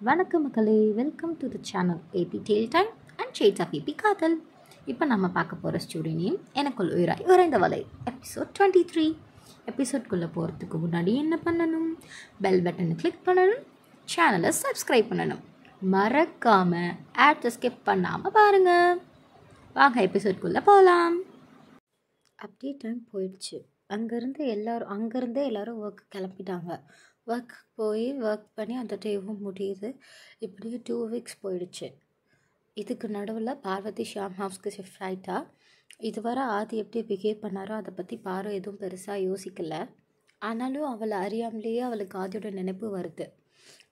வணக்கம் மக்களே welcome to the channel AB tale time and shades of AB காதல் இப்போ நம்ம பார்க்க போகிற ஸ்டோரி நேம் எனக்குள் உயிராய் உறைந்த வலை எபிசோட் டுவெண்ட்டி த்ரீ எபிசோட்குள்ளே போகிறதுக்கு முன்னாடி என்ன பண்ணணும்? பெல் பட்டனை கிளிக் பண்ணணும் சேனலை சப்ஸ்கிரைப் பண்ணணும். மறக்காமல் ஆட்ஸை ஸ்கிப் பண்ணாமல் பாருங்கள் வாங்க எபிசோட்குள்ளே போகலாம் அப்படியே டைம் போயிடுச்சு. அங்கேருந்து எல்லோரும் அங்கேருந்தே எல்லோரும் ஒர்க் கிளம்பிட்டாங்க. ஒர்க் போய் ஒர்க் பண்ணி அந்த டேவும் முடியுது. இப்படியே டூ வீக்ஸ் போயிடுச்சு. இதுக்கு நடுவில் பார்வதி ஷியாம் ஹவுஸ்க்கு ஷிஃப்ட் ஆகிட்டா இதுவரை ஆதி எப்படி பிஹேவ் பண்ணாரோ அதை பற்றி பாரு எதுவும் பெருசாக யோசிக்கலை. ஆனாலும் அவளை அறியாமலேயே அவளுக்கு ஆதியோட நினைப்பு வருது.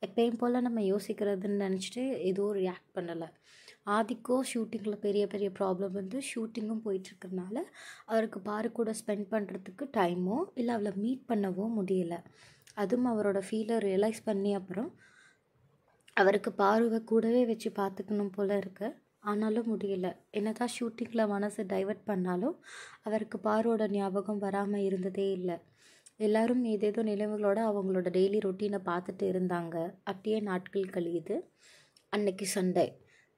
எப்பயும் போல் நம்ம யோசிக்கிறதுன்னு நினச்சிட்டு எதுவும் ரியாக்ட் பண்ணலை. ஆதிக்கும் ஷூட்டிங்கில் பெரிய பெரிய ப்ராப்ளம் வந்து ஷூட்டிங்கும் போயிட்டுருக்கறனால அவருக்கு பாரு கூட ஸ்பெண்ட் பண்ணுறதுக்கு டைமோ இல்லை அவளை மீட் பண்ணவோ முடியலை. அதுவும் அவரோட ஃபீலை ரியலைஸ் பண்ணி அப்புறம் அவருக்கு பார்வை கூடவே வச்சு பார்த்துக்கணும் போல் இருக்கு. ஆனாலும் முடியல. என்னதான் ஷூட்டிங்கில் மனசை டைவர்ட் பண்ணாலும் அவருக்கு பார்வோட ஞாபகம் வராமல் இருந்ததே இல்லை. எல்லாரும் ஏதேதோ நினைவுகளோட அவங்களோட டெய்லி ரொட்டீனை பார்த்துட்டு இருந்தாங்க. அப்படியே நாட்கள் கழியுது. அன்னைக்கு சண்டே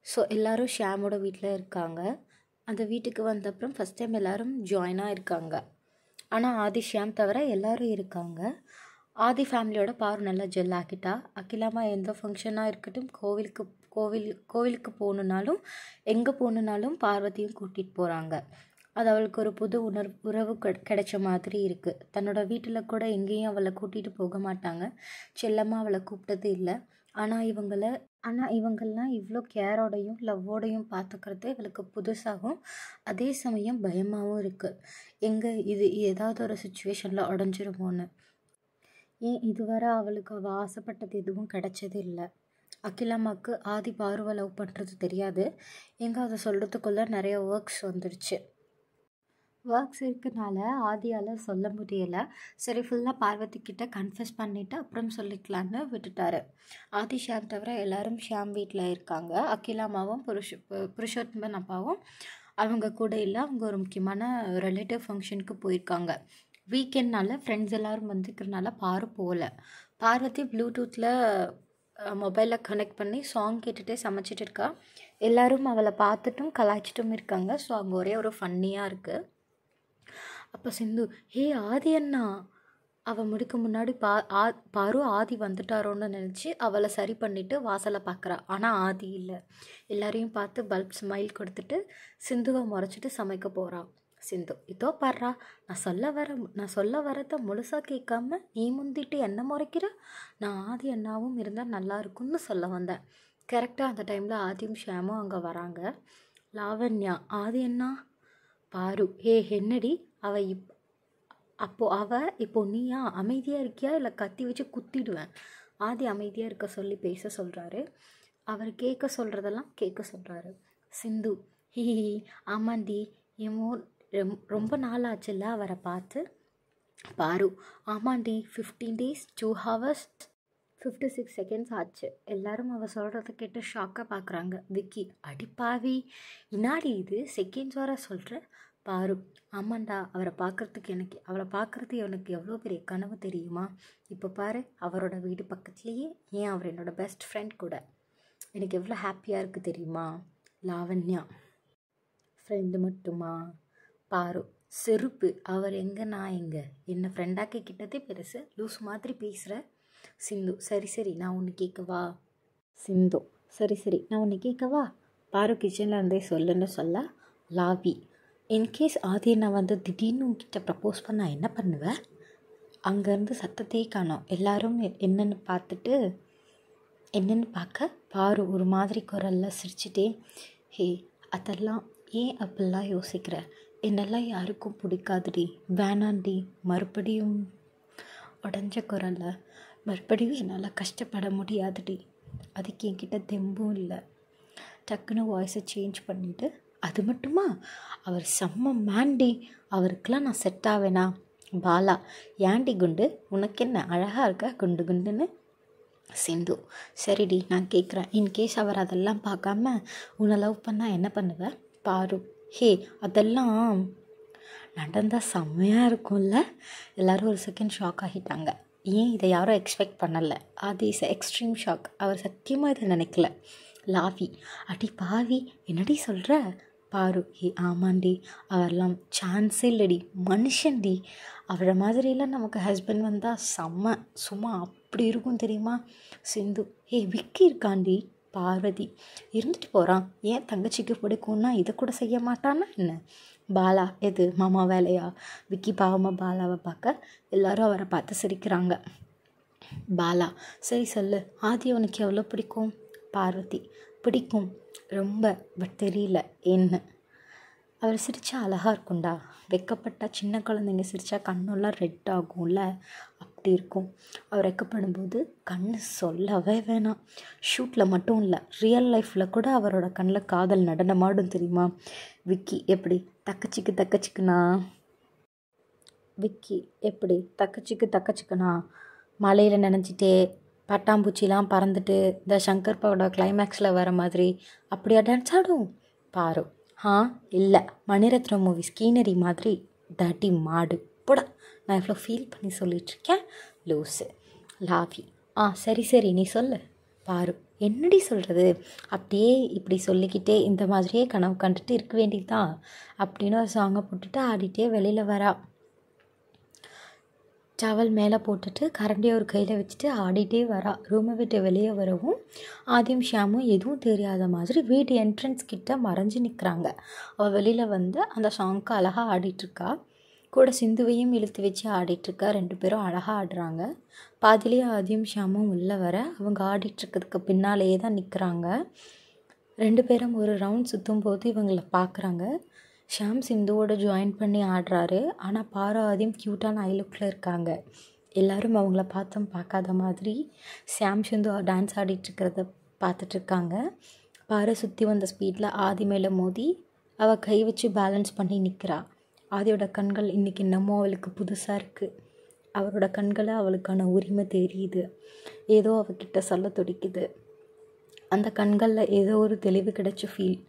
ஸோ எல்லோரும் ஷாமோட வீட்டில் இருக்காங்க. அந்த வீட்டுக்கு வந்த அப்புறம் ஃபஸ்ட் டைம் எல்லோரும் ஜாயினாக இருக்காங்க. ஆனால் ஆதி ஷியாம் தவிர எல்லோரும் இருக்காங்க. ஆதி ஃபேமிலியோட பாரு நல்லா ஜெல் ஆக்கிட்டா. அகிலாமா எந்த ஃபங்க்ஷனாக இருக்கட்டும் கோவிலுக்கு கோவில் கோவிலுக்கு போகணுன்னாலும் எங்கே போகணுன்னாலும் பார்வதியும் கூட்டிகிட்டு போகிறாங்க அது அவளுக்கு ஒரு புது உணர் உறவு கிடைச்ச மாதிரி இருக்குது தன்னோட வீட்டில் கூட எங்கேயும் அவளை கூட்டிகிட்டு போக மாட்டாங்க. செல்லமாக அவளை கூப்பிட்டது இல்லை. ஆனால் இவங்களை ஆனால் இவங்கள்லாம் இவ்வளோ கேரோடையும் லவ்வோடையும் பார்த்துக்கிறது இவளுக்கு புதுசாகவும் அதே சமயம் பயமாகவும் இருக்குது எங்கே இது ஏதாவது ஒரு சுச்சுவேஷனில் உடஞ்சிருமோன்னு. ஏன் இதுவரை அவளுக்கு அவள் ஆசைப்பட்டது எதுவும் கிடைச்சது இல்லை. அகிலாமாக்கு ஆதி பார்வை லவ் பண்ணுறது தெரியாது. எங்கே அதை சொல்கிறதுக்குள்ளே நிறைய ஒர்க்ஸ் வந்துடுச்சு ஒர்க்ஸ் இருக்கனால ஆதியால் சொல்ல முடியலை. சரி ஃபுல்லாக பார்வதி கிட்ட கன்ஃபஸ் பண்ணிவிட்டு அப்புறம் சொல்லிக்கலான்னு விட்டுட்டாரு. ஆதி ஷியாம் தவிர எல்லோரும் ஷாம் வீட்டில் இருக்காங்க. அகிலாமாவும் புருஷ புருஷோத்தமன் அப்பாவும் அவங்க கூட இல்லை. அவங்க ஒரு முக்கியமான ரிலேட்டிவ் ஃபங்க்ஷனுக்கு போயிருக்காங்க. வீக்கெண்ட்னால ஃப்ரெண்ட்ஸ் எல்லோரும் வந்துக்கிறனால பாரு போகல பார்வதி ப்ளூடூத்தில் மொபைலில் கனெக்ட் பண்ணி சாங் கேட்டுகிட்டே சமைச்சிட்டு இருக்கா. எல்லோரும் அவளை பார்த்துட்டும் கலாய்ச்சிட்டும் இருக்காங்க. ஸோ அங்கே ஒரே ஒரு ஃபன்னியாக இருக்குது அப்போ சிந்து ஹே ஆதி அண்ணா. அவள் முடிக்க முன்னாடி பா ஆ பாரு ஆதி வந்துட்டாரோன்னு நினச்சி அவளை சரி பண்ணிவிட்டு வாசலை பார்க்குறா ஆனால் ஆதி இல்லை. எல்லாரையும் பார்த்து பல்ப் ஸ்மைல் கொடுத்துட்டு சிந்துவை முறைச்சிட்டு சமைக்க போகிறான் சிந்து இதோ பாடுறா நான் சொல்ல வர நான் சொல்ல வரத முழுசாக கேட்காம நீ முந்திட்டு என்ன முறைக்கிற? நான் ஆதி அண்ணாவும் இருந்தால் நல்லா இருக்கும்னு சொல்ல வந்தேன். கரெக்டாக அந்த டைமில் ஆதியும் ஷேமும் அங்கே வராங்க. லாவண்யா ஆதி அண்ணா பாரு ஏ என்னடி? அவ இப் அப்போது அவ இப்போ நீயா? அமைதியாக இருக்கியா? இல்லை கத்தி வச்சு குத்திடுவேன். ஆதி அமைதியாக இருக்க சொல்லி பேச சொல்கிறாரு அவர் கேட்க சொல்கிறதெல்லாம் கேட்க சொல்கிறாரு சிந்து ஹி ஆமாண்டி ரொம் ரொம்ப நாள் ஆச்சுல்ல அவரை பார்த்து. பாரு ஆமாண்டி fifteen days two hours fifty six seconds ஆச்சு. எல்லாரும் அவள் சொல்கிறத கேட்டு ஷாக்காக பார்க்குறாங்க விக்கி அடிப்பாவி இன்னாடி இது? செகண்ட்ஸ் வர சொல்கிற பாரு ஆமாண்டா அவரை பார்க்குறதுக்கு எனக்கு அவளை பார்க்குறது எனக்கு எவ்வளோ பெரிய கனவு தெரியுமா? இப்போ பாரு அவரோட வீடு பக்கத்துலேயே ஏன் அவர் என்னோட பெஸ்ட் ஃப்ரெண்ட் கூட? எனக்கு எவ்வளோ ஹாப்பியாக இருக்குது தெரியுமா? லாவண்யா. ஃப்ரெண்டு மட்டுமா? பாரு செருப்பு. அவர் எங்கே நான் எங்கே? என்னை ஃப்ரெண்டாக்க கிட்டதே பெருசு. லூஸ் மாதிரி பேசுகிற சிந்து சரி சரி நான் ஒன்று கேட்கவா சிந்து சரி சரி நான் ஒன்று கேட்கவா பாரு கிச்சனில் இருந்தே சொல்லுன்னு சொல்ல லாவி. இன்கேஸ் ஆதி நான் வந்து திடீர்னு உங்ககிட்ட ப்ரப்போஸ் பண்ணால் என்ன பண்ணுவேன் அங்கேருந்து சத்தத்தையே காணோம். எல்லாரும் என்னென்னு பார்த்துட்டு என்னென்னு பார்க்க பாரு ஒரு மாதிரி குரலில் சிரிச்சிட்டே ஹே அதெல்லாம் ஏன் அப்படிலாம் யோசிக்கிற? என்னெல்லாம் யாருக்கும் பிடிக்காதுடி. வேணாண்டி. மறுபடியும் உடஞ்ச குரலில் மறுபடியும் என்னால் கஷ்டப்பட முடியாதுடி. அதுக்கு என்கிட்ட தெம்பும் இல்லை. டக்குன்னு வாய்ஸை சேஞ்ச் பண்ணிவிட்டு அது மட்டுமா? அவர் செம்ம மேண்டி அவருக்கெலாம் நான் செட் ஆவேனா? பாலா ஏண்டி குண்டு? உனக்கு என்ன அழகாக இருக்க? குண்டு குண்டுன்னு? சிந்து சரிடி நான் கேட்குறேன் இன்கேஸ் அவர் அதெல்லாம் பார்க்காம உன்னை லவ் பண்ணால் என்ன பண்ணுவேன் பாரு ஹே அதெல்லாம் நடந்தால் செம்மையாக இருக்கும்ல? எல்லோரும் ஒரு செகண்ட் ஷாக் ஆகிட்டாங்க. ஏன் இதை யாரும் எக்ஸ்பெக்ட் பண்ணலை? அது இஸ் எக்ஸ்ட்ரீம் ஷாக் அவர் சத்தியமாக இதை நினைக்கல. லாவி அடி பாவி என்னடி சொல்கிற பாரு ஏ ஆமாண்டி அவரெல்லாம் சான்ஸே இல்லடி மனுஷன்டி. அவரை மாதிரிலாம் நமக்கு ஹஸ்பண்ட் வந்தால் செம்ம சும்மா அப்படி இருக்கும் தெரியுமா? சிந்து ஏ விக்கி இருக்காண்டி. பார்வதி. இருந்துட்டு போகிறான் ஏன் தங்கச்சிக்கு பிடிக்கும்னா இதை கூட செய்ய மாட்டானா என்ன? பாலா எது? மாமா வேலையா? விக்கி பாவமாக பாலாவை பார்க்க எல்லாரும் அவரை பார்த்து சிரிக்கிறாங்க. பாலா சரி சொல்லு ஆதி உனக்கு எவ்வளோ பிடிக்கும்? பார்வதி பிடிக்கும். ரொம்ப பட் தெரியல என்ன? அவர் சிரித்தா அழகாக இருக்கும்டா. வெக்கப்பட்டா சின்ன குழந்தைங்க சிரித்தா கண்ணெல்லாம் ரெட் ஆகும்ல. எப்படி இருக்கும். அவர் வெக்கப்படும்போது கண் சொல்லவே வேணாம். ஷூட்டில் மட்டும் இல்லை ரியல் லைஃப்பில் கூட அவரோட கண்ணில் காதல் நடனமாடும் தெரியுமா? விக்கி எப்படி? தக்கச்சிக்கு தக்கச்சிக்குனா? விக்கி எப்படி? தக்கச்சிக்கு தக்கச்சிக்குனா? மலையில் நினச்சிட்டே பட்டாம்பூச்சிலாம் பறந்துட்டு இந்த சங்கர் பாவோட கிளைமேக்ஸில் வர மாதிரி அப்படியா டான்ஸ் ஆடும்? பாரு. ஆ இல்லை. மணிரத்னம் மூவி ஸ்கீனரி மாதிரி தட்டி மாடு. போடா. நான் இவ்வளோ ஃபீல் பண்ணி சொல்லிகிட்ருக்கேன் லூஸு லாவி ஆ சரி சரி நீ சொல்லு. பாரு என்னடி சொல்கிறது அப்படியே இப்படி சொல்லிக்கிட்டே இந்த மாதிரியே கனவு கண்டுட்டு இருக்க வேண்டியதுதான். அப்படின்னு ஒரு சாங்கை போட்டுட்டு ஆடிட்டே வெளியில் வரா. டவல் மேலே போட்டுட்டு கரண்டியை ஒரு கையில் வச்சுட்டு ஆடிட்டே வரா. ரூமை விட்டு வெளியே வரவும் ஆதியும் ஷியாமும் எதுவும் தெரியாத மாதிரி வீட்டு என்ட்ரன்ஸ் கிட்ட மறைஞ்சு நிற்கிறாங்க அவள் வெளியில் வந்து அந்த சாங்க்கு அழகாக ஆடிட்டுருக்கா கூட சிந்துவையும் இழுத்து வச்சு ஆடிட்டுருக்கா. ரெண்டு பேரும் அழகாக ஆடுறாங்க. பாதிலேயே ஆதியும் ஷியாமும் உள்ளே வர அவங்க ஆடிட்டுருக்கிறதுக்கு பின்னாலேயே தான் நிற்கிறாங்க ரெண்டு பேரும் ஒரு ரவுண்ட் சுற்றும் போது இவங்களை பார்க்குறாங்க ஷாம் சிந்துவோட ஜாயின் பண்ணி ஆடுறாரு. ஆனால் பாரா ஆதியும் க்யூட்டான ஐ லுக்கில் இருக்காங்க. எல்லோரும் அவங்கள பார்த்தும் பார்க்காத மாதிரி ஷாம் சிந்து டான்ஸ் ஆடிட்டுருக்கிறத பார்த்துட்ருக்காங்க பாறை சுற்றி வந்த ஸ்பீடில் ஆதி மேலே மோதி அவள் கை வச்சு பேலன்ஸ் பண்ணி நிற்கிறாள் ஆதியோட கண்கள் இன்றைக்கி என்னமோ அவளுக்கு புதுசாக இருக்குது அவரோட கண்களை அவளுக்கான உரிமை தெரியுது. ஏதோ அவகிட்ட சொல்ல துடிக்குது. அந்த கண்களில் ஏதோ ஒரு தெளிவு கிடைச்ச ஃபீல்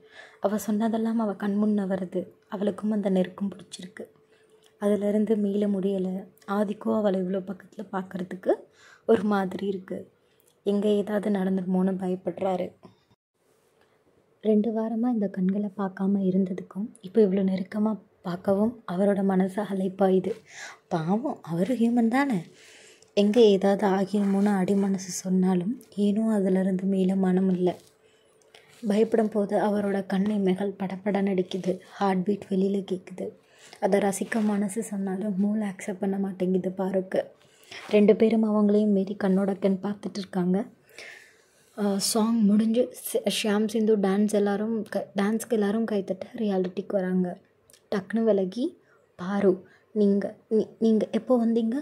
அவள் சொன்னதெல்லாம் அவள் கண் முன்ன வருது. அவளுக்கும் அந்த நெருக்கம் பிடிச்சிருக்கு. அதிலிருந்து மீள முடியலை. ஆதிக்கும் அவளை இவ்வளோ பக்கத்தில் பார்க்குறதுக்கு ஒரு மாதிரி இருக்குது எங்கே ஏதாவது நடந்துருமோன்னு பயப்படுறாரு. ரெண்டு வாரமாக இந்த கண்களை பார்க்காம இருந்ததுக்கும் இப்போ இவ்வளோ நெருக்கமாக பார்க்கவும் அவரோட மனசு அலைப்பாயுது பாவம் அவரும் ஹியூமன் தானே. எங்கே ஏதாவது ஆகிருமோன்னு அடி மனசு சொன்னாலும் ஏனோ அதிலிருந்து மேல மனம் இல்லை. பயப்படும் போது அவரோட கண் இமைகள் படப்பட நடிக்குது. ஹார்ட் பீட் வெளியில் கேட்குது அதை ரசிக்க மனசு சொன்னாலும் மூளை அக்செப்ட் பண்ண மாட்டேங்குது பாருக்கு. ரெண்டு பேரும் அவங்களையும் மீறி கண்ணோட கண் பார்த்துட்டு இருக்காங்க. சாங் முடிஞ்சு ஷியாம் சிந்து டான்ஸ் எல்லோரும் க டான்ஸ்க்கு எல்லோரும் கைத்தட்ட ரியாலிட்டிக்கு வராங்க. டக்குன்னு விலகி பாரு நீங்கள் நீ நீங்கள் எப்போ வந்தீங்க?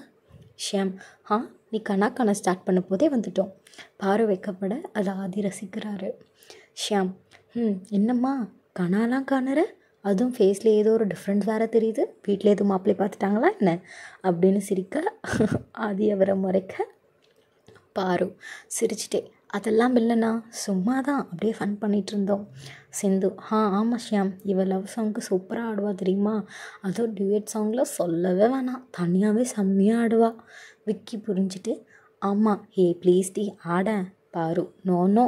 ஷியாம் ஆ நீ கணா கண ஸ்டார்ட் பண்ண போதே வந்துட்டோம். பாரு வைக்கப்பட அதை ஆதி ரசிக்கிறாரு. ஷியாம் ம் என்னம்மா? கணாலாம் காணற? அதுவும் ஃபேஸில் ஏதோ ஒரு டிஃப்ரெண்ட்ஸ் வேறு தெரியுது. வீட்டில் எதுவும் மாப்பிள்ளை பார்த்துட்டாங்களா என்ன? அப்படின்னு சிரிக்க ஆதி அவரை முறைக்க பாரு சிரிச்சிட்டே அதெல்லாம் இல்லைண்ணா சும்மா தான் அப்படியே ஃபன் பண்ணிகிட்டு இருந்தோம். சிந்து. ஆ ஆமாம் ஷியாம். இவள் லவ் சாங்க்கு சூப்பராக ஆடுவா தெரியுமா? அதுவும் டியூட் சாங்கில் சொல்லவே வேணாம் தனியாகவே செம்மையாக ஆடுவா. விக்கி புரிஞ்சுட்டு ஆமாம் ஹே ப்ளீஸ் டி ஆட. பாரு. No no.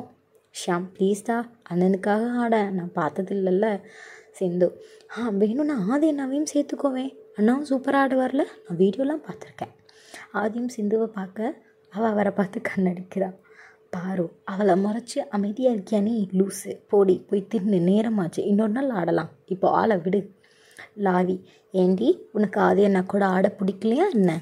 ஷியாம் ப்ளீஸ்டா அண்ணனுக்காக ஆட. நான் பார்த்ததில்லல்ல. சிந்து ஆ வேணும்னா ஆதி அண்ணாவையும் சேர்த்துக்கோவேன் அண்ணாவும் சூப்பராக ஆடுவார்ல? நான் வீடியோலாம் பார்த்துருக்கேன். ஆதியும் சிந்துவை பார்க்க அவள் அவரை பார்த்து கண்ணடிக்கிறா. பாரு அவளை முறைச்சி அமைதியாக இருக்கியானே லூஸு போடி போய் தின்னு நேரமாச்சு. இன்னொரு நாள் ஆடலாம். இப்போ ஆளை விடு. லாவி ஏண்டி உனக்கு அது என்ன? கூட ஆட பிடிக்கலையா என்ன?